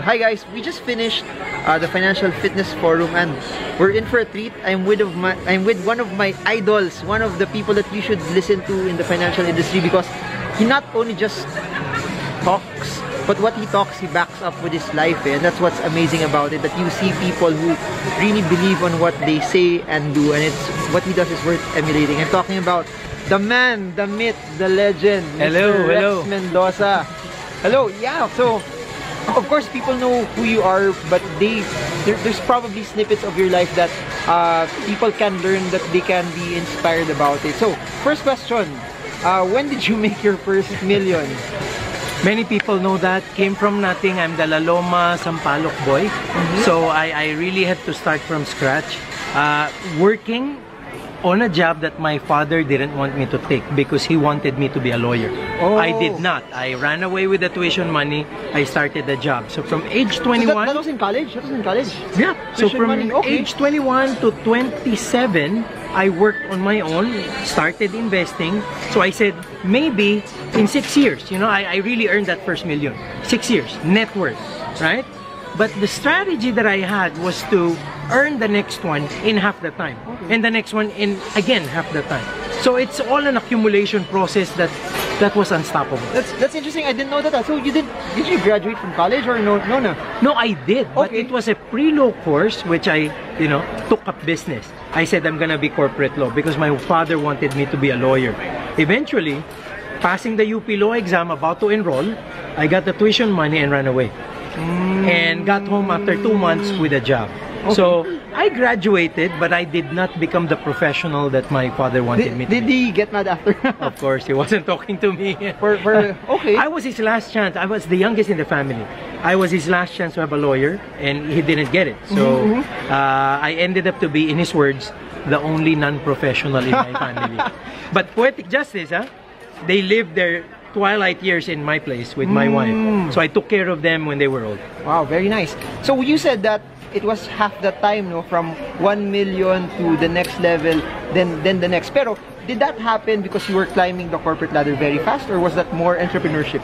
Hi guys, we just finished uh, the Financial Fitness Forum and we're in for a treat. I'm with of my I'm with one of my idols, one of the people that you should listen to in the financial industry because he not only just talks, but what he talks, he backs up with his life, eh? and that's what's amazing about it. That you see people who really believe on what they say and do, and it's what he does is worth emulating. I'm talking about the man, the myth, the legend, Hello, Mr. Rex hello. Mendoza. Hello, yeah. So, of course, people know who you are, but they there, there's probably snippets of your life that uh, people can learn that they can be inspired about it. So, first question: uh, When did you make your first million? Many people know that. Came from nothing. I'm the La Loma Sampaloc boy. So I, I really had to start from scratch. Uh, working on a job that my father didn't want me to take because he wanted me to be a lawyer. Oh. I did not. I ran away with the tuition money. I started the job. So from age So 21... that, that was in college. That was in college. Yeah. So from money, okay. age 21 to 27, I worked on my own, started investing. So I said, maybe in six years, you know, I, I really earned that first million. Six years, net worth, right? But the strategy that I had was to earn the next one in half the time. And the next one in, again, half the time. So it's all an accumulation process that that was unstoppable. That's that's interesting. I didn't know that. So you did did you graduate from college or no no no? No, I did, but it was a pre-law course which I, you know, took up business. I said I'm gonna be corporate law because my father wanted me to be a lawyer. Eventually, passing the UP law exam, about to enroll, I got the tuition money and ran away. Mm. And got home after two months with a job. So I graduated, but I did not become the professional that my father wanted Did, me to did be. he get mad after? Of course, he wasn't talking to me. for, for, okay. I was his last chance. I was the youngest in the family. I was his last chance to have a lawyer, and he didn't get it. So Mm-hmm, uh, I ended up to be, in his words, the only non-professional in my family. But poetic justice, huh? They lived their twilight years in my place with my Mm. wife. So I took care of them when they were old. Wow, very nice. So you said that it was half the time, no, from 1 million to the next level, then then the next. Pero did that happen because you were climbing the corporate ladder very fast, or was that more entrepreneurship?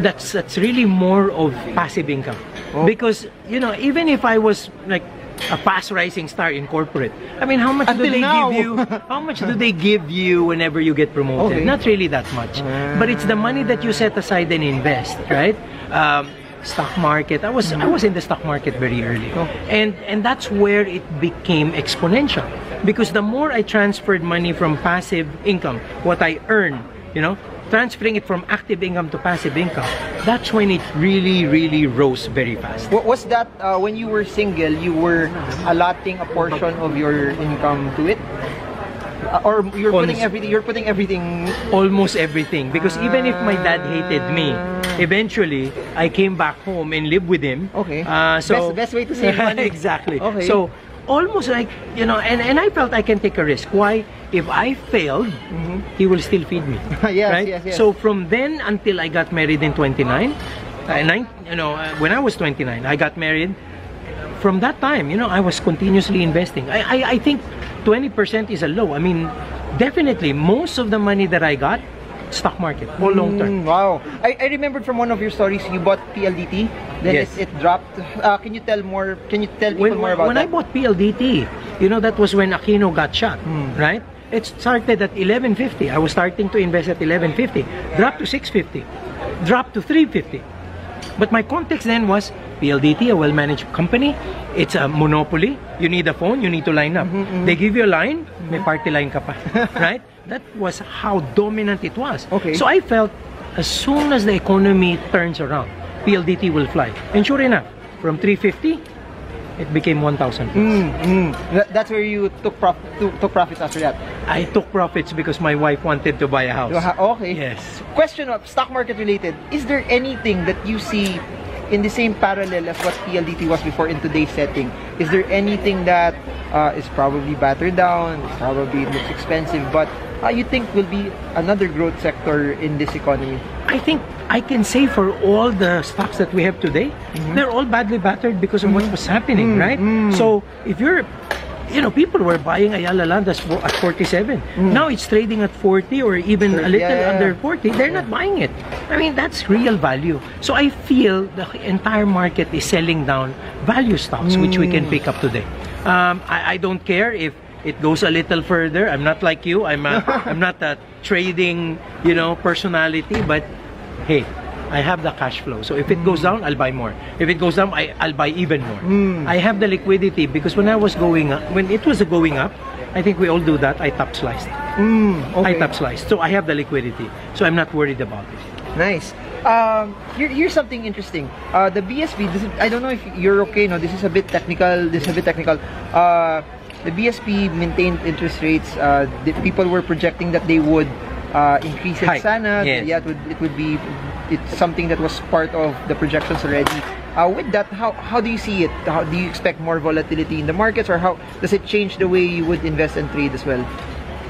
that's that's really more of passive income Oh. because you know even if I was like a fast rising star in corporate I mean how much Until do they now. give you how much do they give you whenever you get promoted Okay. not really that much but it's the money that you set aside and invest right um, stock market I was I was in the stock market very early Oh. and and that's where it became exponential because the more I transferred money from passive income what I earn you know transferring it from active income to passive income that's when it really really rose very fast Wa- Was that uh, when you were single, you were allotting a portion of your income to it, Uh, or you're putting everything? You're putting everything. almost everything because even if my dad hated me eventually I came back home and lived with him Okay. uh, so Best- best way to save money. exactly Okay. so almost like you know and, and I felt I can take a risk why if I failed he will still feed me. Yes, right yes, yes. so from then until I got married in 29 uh, nine, you know uh, when I was 29 I got married from that time, you know, I was continuously investing. I, I, I think 20% is a low. I mean, definitely most of the money that I got, stock market, all long term. Mm, wow. I, I remembered from one of your stories you bought PLDT. Then Yes. it, it dropped. Uh, can you tell more? Can you tell people When, more about when that? I bought PLDT, you know, that was when Aquino got shot, Hmm. right? It started at 1150. I was starting to invest at 1150. Dropped to 650. Dropped to 350. But my context then was PLDT, a well-managed company. It's a monopoly. You need a phone, you need to line up. Mm-hmm, They give you a line, may party line ka pa. right? That was how dominant it was. Okay. So I felt as soon as the economy turns around, PLDT will fly. And sure enough, from 350, it became 1,000. Mm, mm. That's where you took prof- took, took profits after that. I took profits because my wife wanted to buy a house. Okay. Yes. Question of stock market related. Is there anything that you see in the same parallel as what PLDT was before in today's setting? Is there anything that uh, is probably battered down, probably looks expensive, but uh, you think will be another growth sector in this economy? I think I can say for all the stocks that we have today, they're all badly battered because of what was happening, right? So if you're you know, people were buying Ayala Land at 47. Now it's trading at 40 or even a little Yeah, yeah, yeah. under 40. They're not buying it. I mean, that's real value. So I feel the entire market is selling down value stocks, which we can pick up today. Um, I, I don't care if it goes a little further. I'm not like you. I'm a, I'm not a trading, you know, personality. But hey, I have the cash flow. So if it goes down, I'll buy more. If it goes down, I, I'll buy even more. I have the liquidity because when I was going up, when it was going up, I think we all do that. I top sliced. I Okay. top sliced. So I have the liquidity. So I'm not worried about it. Nice. Um, here, here's something interesting. Uh, the BSP. This is, I don't know if you're okay. No, this is a bit technical. This is a bit technical. Uh, the BSP maintained interest rates. Uh, the people were projecting that they would uh, increase it. Hike. Sana. Yes. Yeah, it would. It would be. It's something that was part of the projections already. Uh, with that, how how do you see it? How do you expect more volatility in the markets, or how does it change the way you would invest and trade as well?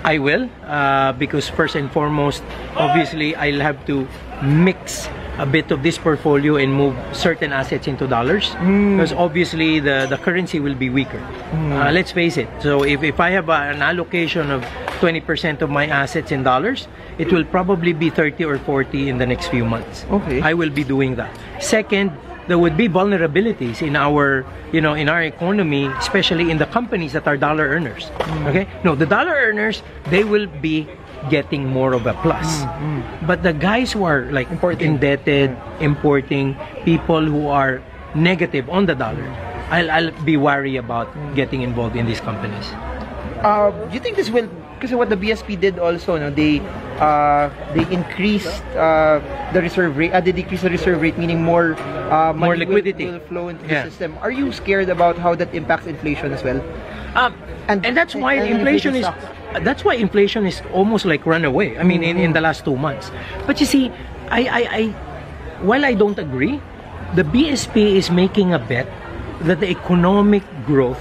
I will, uh, because first and foremost, obviously, I'll have to mix a bit of this portfolio and move certain assets into dollars because obviously the, the currency will be weaker. Uh, let's face it. So if, if I have a- an allocation of 20% of my assets in dollars, it will probably be 30 or 40 in the next few months. Okay. I will be doing that. Second, there would be vulnerabilities in our, you know, in our economy, especially in the companies that are dollar earners. Mm. Okay? No, the dollar earners, they will be getting more of a plus. Mm, mm. But the guys who are like Importing. indebted, importing, people who are negative on the dollar, I'll, I'll be wary about getting involved in these companies. Uh, do you think this will because what the BSP did also no they uh, they increased uh, the reserve rate uh, they decreased the reserve rate meaning more uh, More liquidity. will, flow into Yeah. the system are you scared about how that impacts inflation as well Um, And- and, that's why and- inflation is that's why inflation is almost like run away. I mean, in, in the last two months. But you see, I, I, I while I don't agree, the BSP is making a bet that the economic growth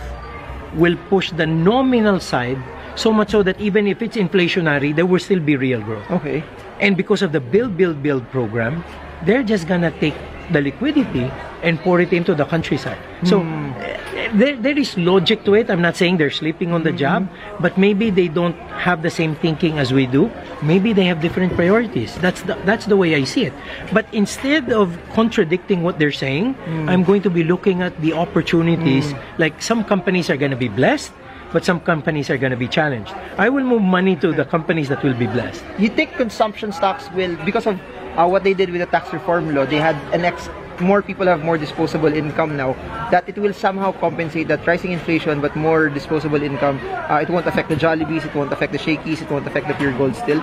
will push the nominal side so much so that even if it's inflationary, there will still be real growth. okay And because of the build, build, build program, they're just gonna take the liquidity and pour it into the countryside. So hmm. eh, there, there is logic to it. I'm not saying they're sleeping on the hmm. job, but maybe they don't have the same thinking as we do. Maybe they have different priorities. That's the, that's the way I see it. But instead of contradicting what they're saying, hmm. I'm going to be looking at the opportunities. Like some companies are going to be blessed, but some companies are going to be challenged. I will move money to the companies that will be blessed. you think consumption stocks will because of uh, what they did with the tax reform law they had an ex more people have more disposable income now that it will somehow compensate that rising inflation but more disposable income uh, it won't affect the jollibees it won't affect the Shakey's it won't affect the Puregold still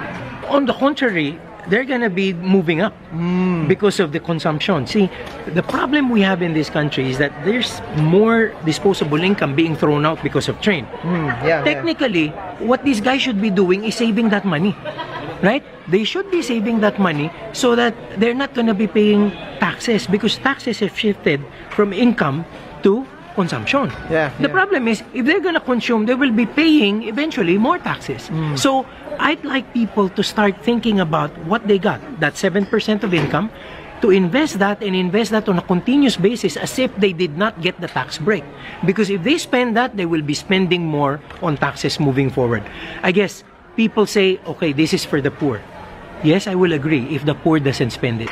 On the contrary, they're gonna be moving up because of the consumption. See, the problem we have in this country is that there's more disposable income being thrown out because of trade. yeah, yeah. Technically, what these guys should be doing is saving that money. Right? They should be saving that money so that they're not gonna be paying taxes because taxes have shifted from income to consumption. Yeah, The yeah. problem is if they're gonna consume, they will be paying eventually more taxes. Mm. So I'd like people to start thinking about what they got, that 7% of income, to invest that and invest that on a continuous basis as if they did not get the tax break. Because if they spend that, they will be spending more on taxes moving forward. I guess people say, okay, this is for the poor. Yes, I will agree if the poor doesn't spend it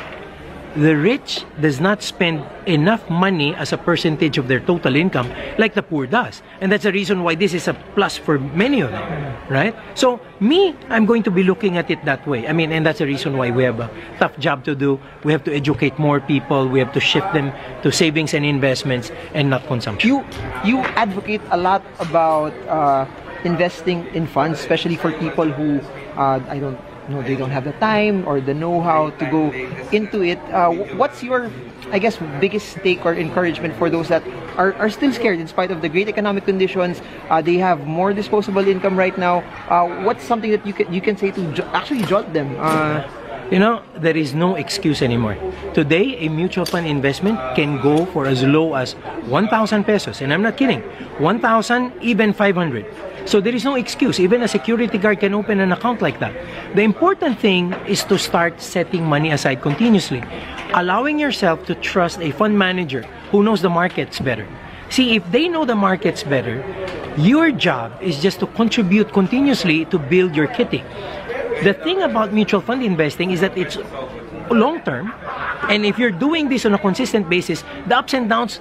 the rich does not spend enough money as a percentage of their total income like the poor does. And that's the reason why this is a plus for many of them, right? So, me, I'm going to be looking at it that way. I mean, and that's the reason why we have a tough job to do. We have to educate more people. We have to shift them to savings and investments and not consumption. you you advocate a lot about uh, investing in funds, especially for people who uh, I don't know they don't have the time or the know-how to go into it. Uh, what's your I guess biggest stake or encouragement for those that are, are still scared in spite of the great economic conditions? Uh, they have more disposable income right now. Uh, what's something that you can you can say to jo- actually jolt them? You know, there is no excuse anymore. Today, a mutual fund investment can go for as low as 1,000 pesos. And I'm not kidding. 1,000, even 500. So there is no excuse. Even a security guard can open an account like that. The important thing is to start setting money aside continuously. Allowing yourself to trust a fund manager who knows the markets better. See, if they know the markets better, your job is just to contribute continuously to build your kitty. The thing about mutual fund investing is that it's long term, and if you're doing this on a consistent basis, the ups and downs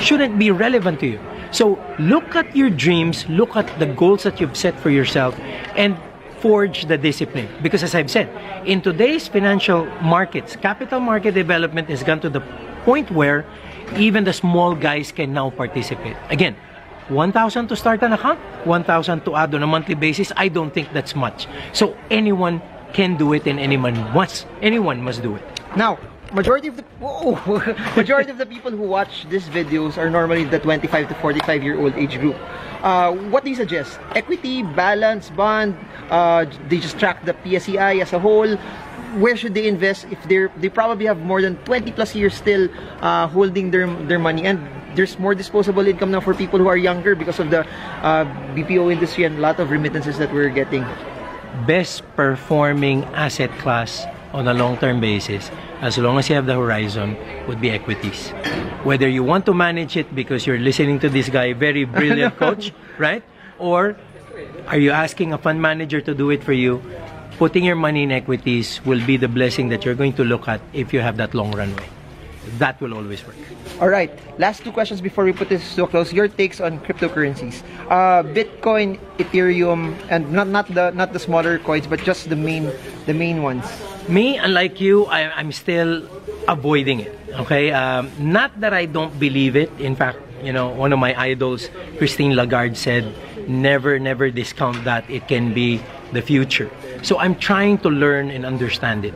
shouldn't be relevant to you. So look at your dreams, look at the goals that you've set for yourself, and forge the discipline. Because as I've said, in today's financial markets, capital market development has gone to the point where even the small guys can now participate. Again, 1,000 to start an account, 1,000 to add on a monthly basis, I don't think that's much. So anyone can do it and anyone must, anyone must do it. Now, majority of the whoa, majority of the people who watch these videos are normally the 25 to 45 year old age group. Uh, what do you suggest? Equity, balance, bond? Uh, they just track the PSEI as a whole. Where should they invest if they're they probably have more than 20 plus years still uh, holding their their money and there's more disposable income now for people who are younger because of the uh, BPO industry and a lot of remittances that we're getting. Best performing asset class on a long-term basis, as long as you have the horizon, would be equities. Whether you want to manage it because you're listening to this guy, very brilliant coach, right? Or are you asking a fund manager to do it for you? Putting your money in equities will be the blessing that you're going to look at if you have that long runway. That will always work. All right, last two questions before we put this to a close. Your takes on cryptocurrencies, uh, Bitcoin, Ethereum, and not not the not the smaller coins, but just the main the main ones. Me, unlike you, I, I'm still avoiding it. Okay, um, not that I don't believe it. In fact, you know, one of my idols, Christine Lagarde, said, "Never, never discount that. It can be the future." So I'm trying to learn and understand it.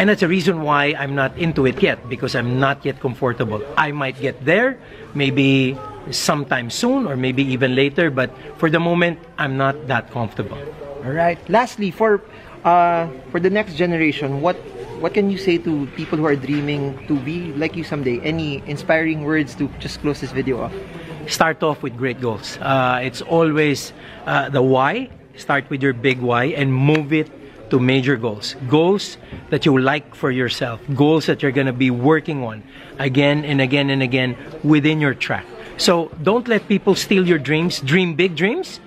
And that's the reason why I'm not into it yet because I'm not yet comfortable. I might get there, maybe sometime soon or maybe even later, but for the moment, I'm not that comfortable. All right. Lastly, for uh, for the next generation, what what can you say to people who are dreaming to be like you someday? Any inspiring words to just close this video off? Start off with great goals. Uh, it's always uh, the why. Start with your big why and move it to major goals. Goals that you like for yourself. Goals that you're going to be working on again and again and again within your track. So don't let people steal your dreams. Dream big dreams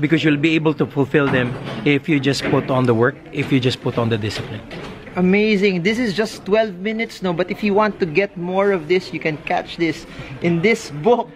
because you'll be able to fulfill them if you just put on the work, if you just put on the discipline. Amazing. This is just 12 minutes, no? But if you want to get more of this, you can catch this in this book.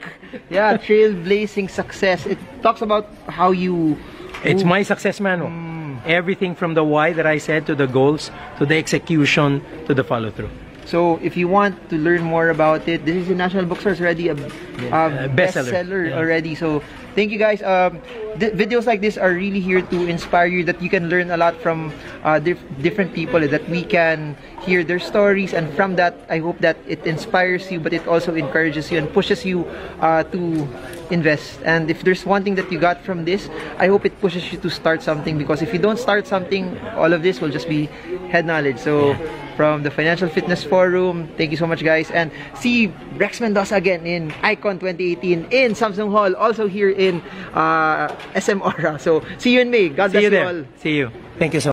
Yeah, Trailblazing Success. It talks about how you. It's my success manual. Mm. Everything from the why that I said to the goals, to the execution, to the follow through. So if you want to learn more about it, this is in National Bookstores already a, a a bestseller. bestseller Yeah. already. So thank you guys. Um, videos like this are really here to inspire you. That you can learn a lot from uh, dif- different people. That we can hear their stories, and from that, I hope that it inspires you, but it also encourages you and pushes you uh, to invest. And if there's one thing that you got from this, I hope it pushes you to start something. Because if you don't start something, all of this will just be head knowledge. So from the Financial Fitness Forum. Thank you so much, guys. And see Rex Mendoza again in Icon 2018 in Samsung Hall, also here in uh, SM Aura. So see you in May. God See bless you you all. See you. Thank you so